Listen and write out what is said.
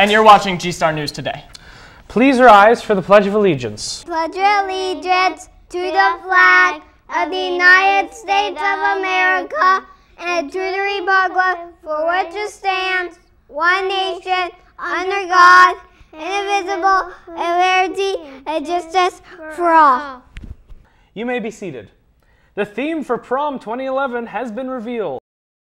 And you're watching Gstar News today. Please rise for the Pledge of Allegiance. Pledge allegiance to the flag of the United States of America and to the republic for which it stands, one nation, under God, indivisible, and liberty and justice for all. You may be seated. The theme for prom 2011 has been revealed.